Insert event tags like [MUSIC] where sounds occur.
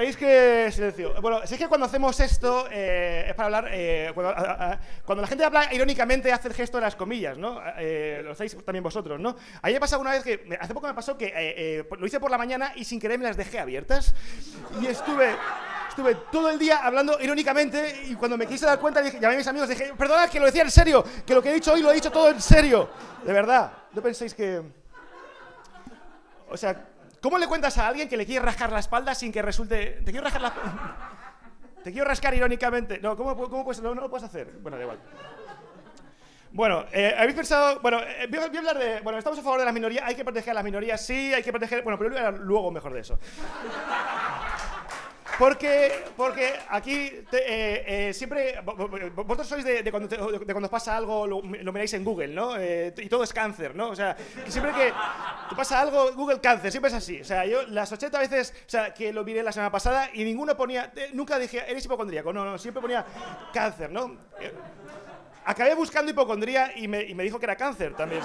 sabéis que silencio. Bueno, sabéis que cuando hacemos esto eh, es para hablar. eh, cuando, a- a- cuando la gente habla irónicamente hace el gesto de las comillas, ¿no? Eh, lo hacéis también vosotros, ¿no? A mí me pasado una vez que. Hace poco me pasó que eh, eh, lo hice por la mañana y sin querer me las dejé abiertas. Y estuve. Estuve todo el día hablando irónicamente y cuando me quise dar cuenta dije, llamé a mis amigos y dije, perdona que lo decía en serio, que lo que he dicho hoy lo he dicho todo en serio. De verdad. No penséis que. O sea, ¿cómo le cuentas a alguien que le quiere rascar la espalda sin que resulte. Te quiero rascar la. [LAUGHS] Te quiero rascar irónicamente. No, ¿cómo, cómo puedes.? No, lo puedes hacer. Bueno, da igual. Bueno, eh, habéis pensado. Bueno, eh, voy, a, hablar de. Bueno, estamos a favor de las minorías. Hay que proteger a las minorías, sí, hay que proteger. Bueno, pero voy a hablar luego mejor de eso. Porque, porque aquí eh, siempre. vo- vo- vo- Vosotros sois de, cuando de cuando os pasa algo, lo, lo miráis en Google, ¿no? Y todo es cáncer, ¿no? O sea, que siempre que te pasa algo, Google cáncer, siempre es así. O sea, yo las 80 veces, o sea, que lo miré la semana pasada y ninguno ponía. eh, nunca dije, eres hipocondríaco, no, no, siempre ponía cáncer, ¿no? Eh, Acabé buscando hipocondría y me, y me dijo que era cáncer también.